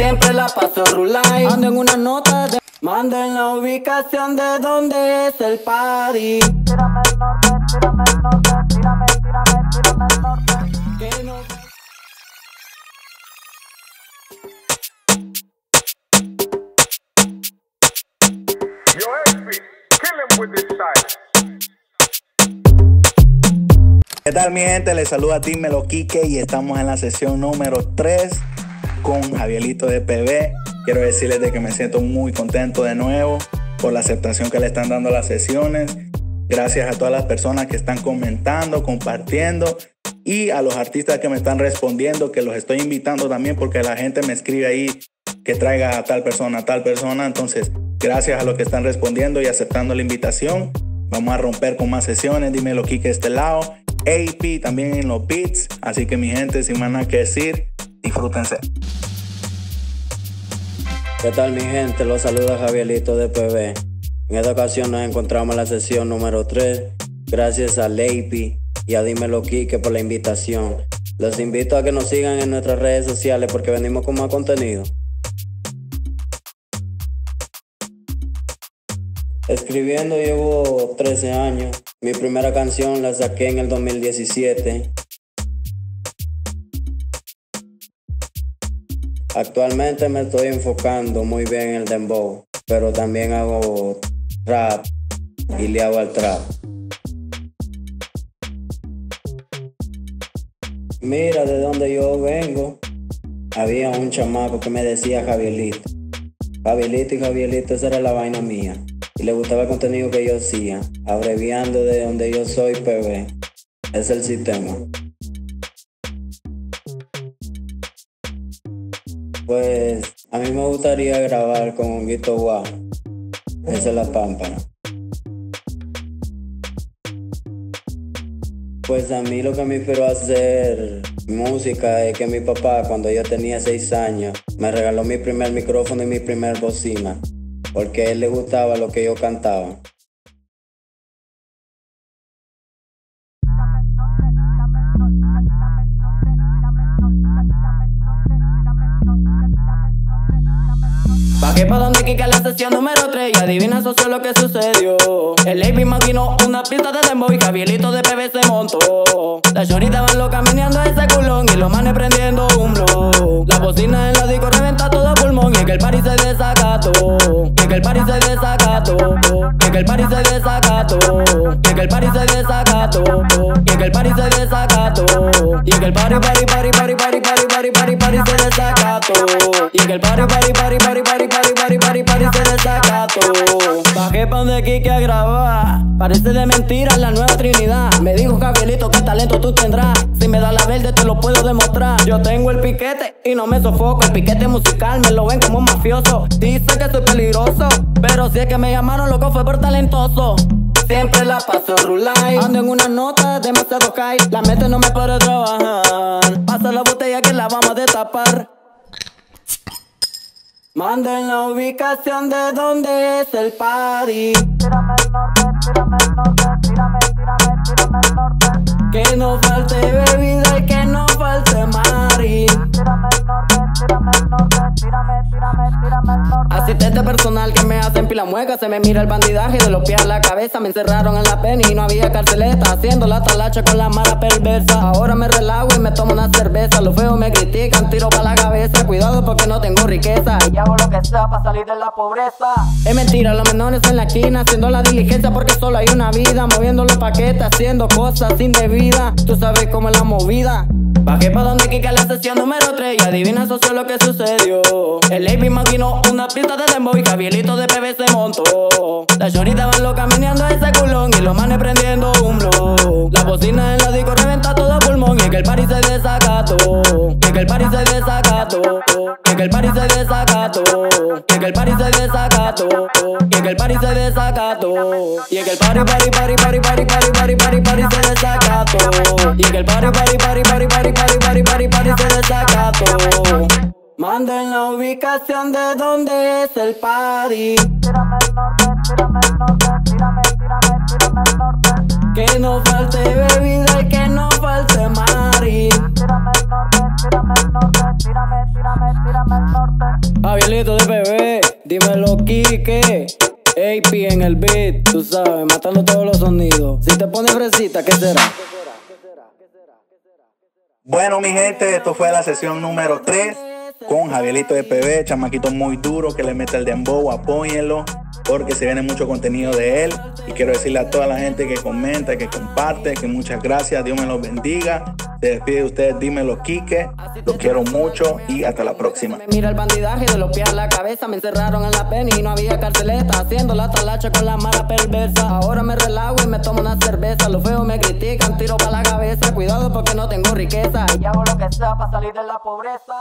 Siempre la paso rulay. Ando en una nota de. Manden la ubicación de donde es el party. Tírame el norte, tírame el norte, tírame, tírame, tírame el norte. Que no- Yo, XP, kill him with this side. ¿Qué tal mi gente? Les saluda Dímelo Quique y estamos en la sesión número 3 con Javierito de PB. Quiero decirles de que me siento muy contento de nuevo por la aceptación que le están dando a las sesiones. Gracias a todas las personas que están comentando, compartiendo y a los artistas que me están respondiendo, que los estoy invitando también porque la gente me escribe ahí que traiga a tal persona, a tal persona. Entonces, gracias a los que están respondiendo y aceptando la invitación. Vamos a romper con más sesiones. Dímelo, Kike, este lado. AP también en los beats. Así que, mi gente, sin más nada que decir, disfrútense. ¿Qué tal mi gente? Los saluda Javierito de PB. En esta ocasión nos encontramos en la sesión número 3. Gracias a Leipi y a Dímelo Quique por la invitación. Los invito a que nos sigan en nuestras redes sociales porque venimos con más contenido. Escribiendo llevo 13 años. Mi primera canción la saqué en el 2017. Actualmente me estoy enfocando muy bien en el dembow, pero también hago rap y le hago al trap. Mira de donde yo vengo, había un chamaco que me decía Javierito. Javierito y Javierito, esa era la vaina mía. Y le gustaba el contenido que yo hacía, abreviando de donde yo soy PB. Es el sistema. Pues a mí me gustaría grabar con un Guito Guau. Esa es la pámpara. Pues a mí lo que me inspiró a hacer música es que mi papá, cuando yo tenía seis años, me regaló mi primer micrófono y mi primer bocina, porque a él le gustaba lo que yo cantaba. Bajé pa' donde Kika la sesión número 3 y adivina socio lo que sucedió. El AP maquinó una pista de dembow y Javierito de PB se montó. Las choritas van locas meneando ese culón y los manes prendiendo un blow. La bocina en la disco reventa todo pulmón y que el party se desacato. Y que el party se desacato. Y que el party se desacato. Y que el party se desacato. Y que el party se desacato. Y que el party party party party party party party party party se desacato. Y que el party party party party desacato. Bajé pa' donde Kike a grabar. Parece de mentira la nueva Trinidad. Me dijo Gabrielito qué talento tú tendrás. Si me da la verde te lo puedo demostrar. Yo tengo el piquete y no me sofoco. El piquete musical me lo ven como mafioso. Dice que soy peligroso, pero si es que me llamaron loco fue por talentoso. Siempre la paso rulay. Ando en una nota demasiado high. La mente no me para trabajar. Pasa la botella que la vamos a destapar. Manden la ubicación de donde es el party. Asistente personal que me hacen pila mueca, se me mira el bandidaje de los pies a la cabeza. Me encerraron en la pena y no había carceleta. Haciendo la talacha con la mala perversa. Ahora me relajo y me tomo una cerveza. Los feos me critican, tiro pa' la cabeza. Cuidado porque no tengo riqueza. Y hago lo que sea para salir de la pobreza. Es mentira, los menores en la esquina haciendo la diligencia porque solo hay una vida. Moviendo los paquetes, haciendo cosas indebidas. Tú sabes cómo es la movida. Bajé pa' donde Kika la sesión número 3 y adivina socio lo que sucedió. El AP maquinó una pista de dembow y Javierito de PB se montó. Las choritas van locas meneando ese culón y los manes prendiendo un blow. La bocina en la disco reventa todo pulmón y que el party se desacato. Y que el party se desacato. Y que el party se desacato. Y que el party se desacato. Y que el party se desacato. Y que el party party party party party party party party party se desacato. Y que el party party party party party Manden la ubicación de donde es el party. Tírame el norte, tírame el norte, tírame, tírame, tírame el norte. Que no falte bebida y que no falte mari. Tírame el norte, tírame el norte, tírame, tírame, tírame el norte. Javielito de bebé, dímelo Kike. AP en el beat, tú sabes, matando todos los sonidos. Si te pones fresita, ¿qué será? Bueno, mi gente, esto fue la sesión número 3 con Javielito de PB, chamaquito muy duro que le mete el dembow, apóyenlo porque se viene mucho contenido de él y quiero decirle a toda la gente que comenta, que comparte, que muchas gracias, Dios me los bendiga. Se despide de ustedes, dímelo Quique, los quiero mucho y hasta la próxima. Me mira el bandidaje de los pies a la cabeza, me encerraron en la pena y no había carceleta, haciendo la talacha con la mala perversa. Ahora me relajo y me tomo una cerveza, los feos me critican, tiro para la cabeza, cuidado porque no tengo riqueza y hago lo que sea para salir de la pobreza.